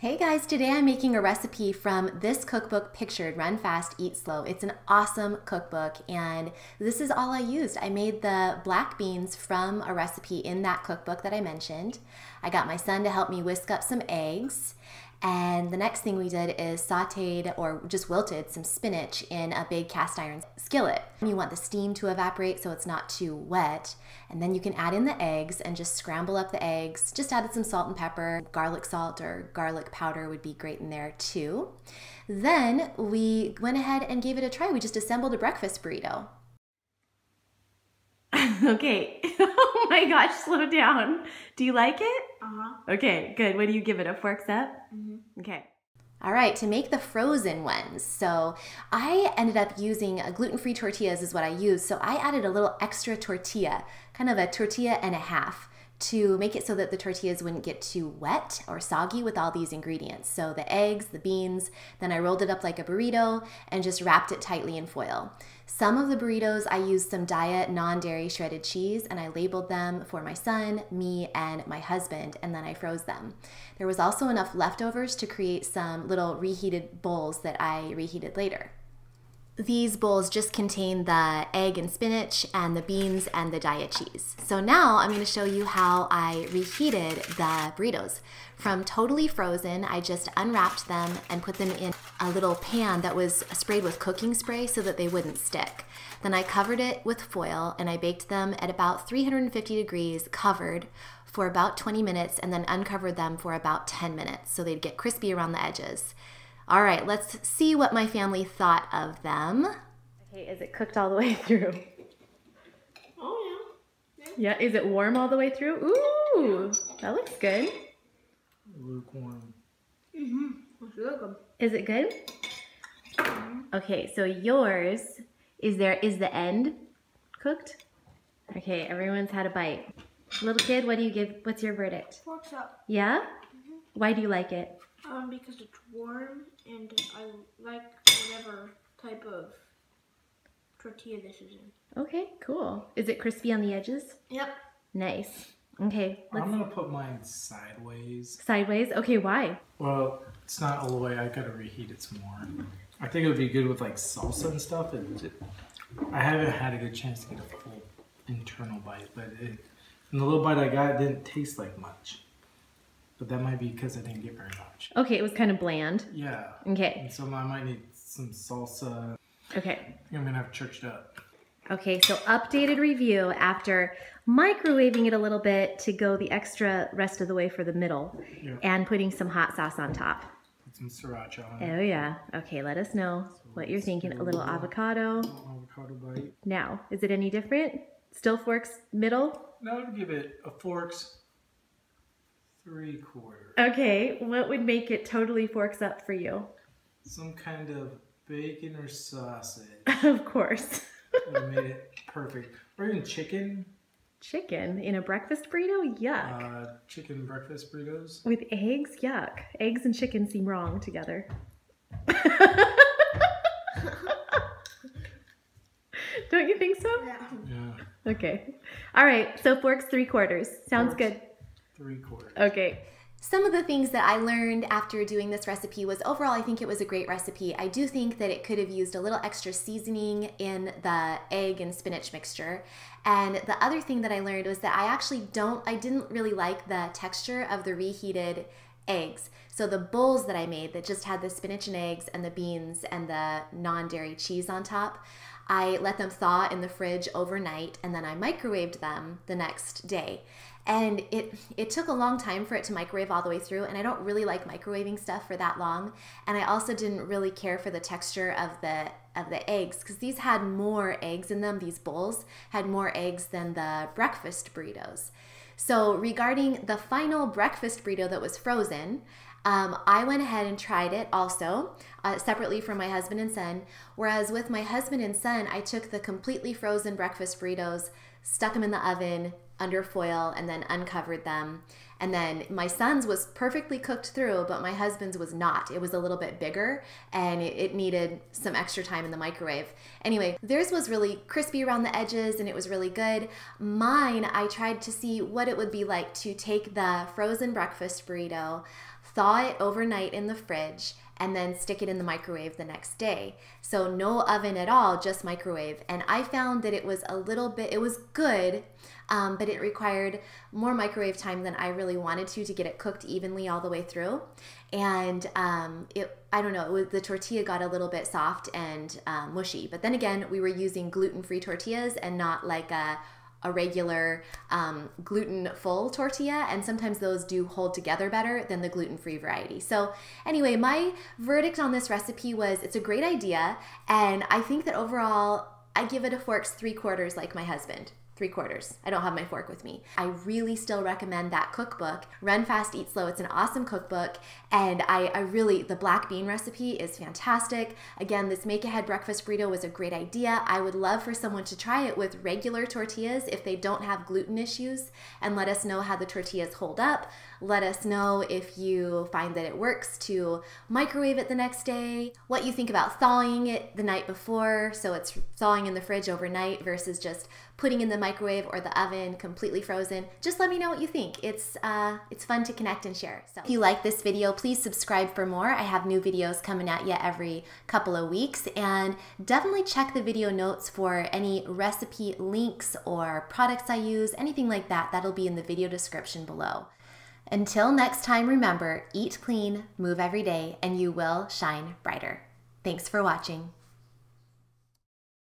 Hey guys, today I'm making a recipe from this cookbook pictured Run Fast, Eat Slow. It's an awesome cookbook and this is all I used. I made the black beans from a recipe in that cookbook that I mentioned. I got my son to help me whisk up some eggs and the next thing we did is sauteed or just wilted some spinach in a big cast iron skillet. You want the steam to evaporate so it's not too wet. And then you can add in the eggs and just scramble up the eggs. Just added some salt and pepper. Garlic salt or garlic powder would be great in there too. Then we went ahead and gave it a try. We just assembled a breakfast burrito. okay. oh my gosh, slow down. Do you like it? Uh-huh. Okay, good. What do you give it? A forks up? Mm-hmm. Okay. All right, to make the frozen ones. So I ended up using gluten-free tortillas is what I used. So I added a little extra tortilla, kind of a tortilla and a half to make it so that the tortillas wouldn't get too wet or soggy with all these ingredients. So the eggs, the beans, then I rolled it up like a burrito and just wrapped it tightly in foil. Some of the burritos I used some Daiya non-dairy shredded cheese and I labeled them for my son, me, and my husband, and then I froze them. There was also enough leftovers to create some little reheated bowls that I reheated later. These bowls just contain the egg and spinach and the beans and the Daiya cheese. So now I'm going to show you how I reheated the burritos. From totally frozen, I just unwrapped them and put them in a little pan that was sprayed with cooking spray so that they wouldn't stick. Then I covered it with foil and I baked them at about 350 degrees covered for about 20 minutes and then uncovered them for about 10 minutes so they'd get crispy around the edges. All right, let's see what my family thought of them. Okay, is it cooked all the way through? Oh, yeah. Yeah, is it warm all the way through? Ooh, that looks good. Lukewarm. Mm-hmm. Looks really good. Is it good? Okay, so yours, is there, is the end cooked? Okay, everyone's had a bite. Little kid, what do you give, what's your verdict? Forks up. Yeah? Why do you like it? Um, because it's warm and I like whatever type of tortilla this is in. Okay, cool. Is it crispy on the edges? Yep. Nice. Okay, let's I'm gonna put mine sideways. sideways. Okay, why? Well, it's not all the way. I gotta reheat it some more. I think it would be good with like salsa and stuff. It, it- I haven't had a good chance to get a full internal bite, but it, and the little bite I got didn't taste like much. But that might be because I didn't get very much. Okay, it was kind of bland. Yeah. Okay, And so I might need some salsa. okay. I I'm gonna have churched up. Okay, so updated review after microwaving it a little bit to go the extra rest of the way for the middle Yeah. and putting some hot sauce on top. Put some sriracha on it. Oh yeah. Okay, let us know what you're thinking. A little avocado. Avocado bite. Now, is it any different? Still forks middle? Now I'd give it a forks three quarters. Okay, what would make it totally forks up for you? Some kind of bacon or sausage of course. would have made it perfect. Or even chicken, Chicken in a breakfast burrito? Yuck. uh, chicken breakfast burritos. With eggs? Yuck. Eggs and chicken seem wrong together. Don't you think so? Yeah. Yeah, Okay. All right. So forks three quarters. Sounds Forks. good. Three quarters. Okay. Some of the things that I learned after doing this recipe was overall, I think it was a great recipe. I do think that it could have used a little extra seasoning in the egg and spinach mixture. And the other thing that I learned was that I actually don't, I didn't really like the texture of the reheated eggs. So the bowls that I made that just had the spinach and eggs and the beans and the non dairy cheese on top, I let them thaw in the fridge overnight and then I microwaved them the next day. And it it took a long time for it to microwave all the way through and I don't really like microwaving stuff for that long. And I also didn't really care for the texture of the of the eggs cuz these had more eggs in them. These bowls had more eggs than the breakfast burritos. So, regarding the final breakfast burrito that was frozen, um, I went ahead and tried it also uh, separately from my husband and son. Whereas with my husband and son, I took the completely frozen breakfast burritos, stuck them in the oven under foil, and then uncovered them. And then my son's was perfectly cooked through, but my husband's was not. It was a little bit bigger and it, needed some extra time in the microwave. Anyway, theirs was really crispy around the edges and it was really good. Mine, I tried to see what it would be like to take the frozen breakfast burrito, thaw it overnight in the fridge, and then stick it in the microwave the next day. So no oven at all, just microwave. And I found that it was a little bit, it was good, um, but it required more microwave time than I really wanted to to get it cooked evenly all the way through. And um, it, I don't know, it was, the tortilla got a little bit soft and um, mushy. But then again, we were using gluten-free tortillas and not like a a regular um, gluten full tortilla, and sometimes those do hold together better than the gluten free variety. So, anyway, my verdict on this recipe was it's a great idea, and I think that overall I give it a forks three quarters like my husband three quarters. I don't have my fork with me. I really still recommend that cookbook, Run Fast, Eat Slow. It's an awesome cookbook. And I, I really, the black bean recipe is fantastic. Again, this make ahead breakfast burrito was a great idea. I would love for someone to try it with regular tortillas if they don't have gluten issues and let us know how the tortillas hold up. Let us know if you find that it works to microwave it the next day, what you think about thawing it the night before so it's thawing in the fridge overnight versus just putting in the microwave or the oven completely frozen. Just let me know what you think. It's uh, it's fun to connect and share. So if you like this video, please subscribe for more. I have new videos coming at you every couple of weeks and definitely check the video notes for any recipe links or products I use, anything like that. That'll be in the video description below. Until next time, remember eat clean, move every day, and you will shine brighter. Thanks for watching.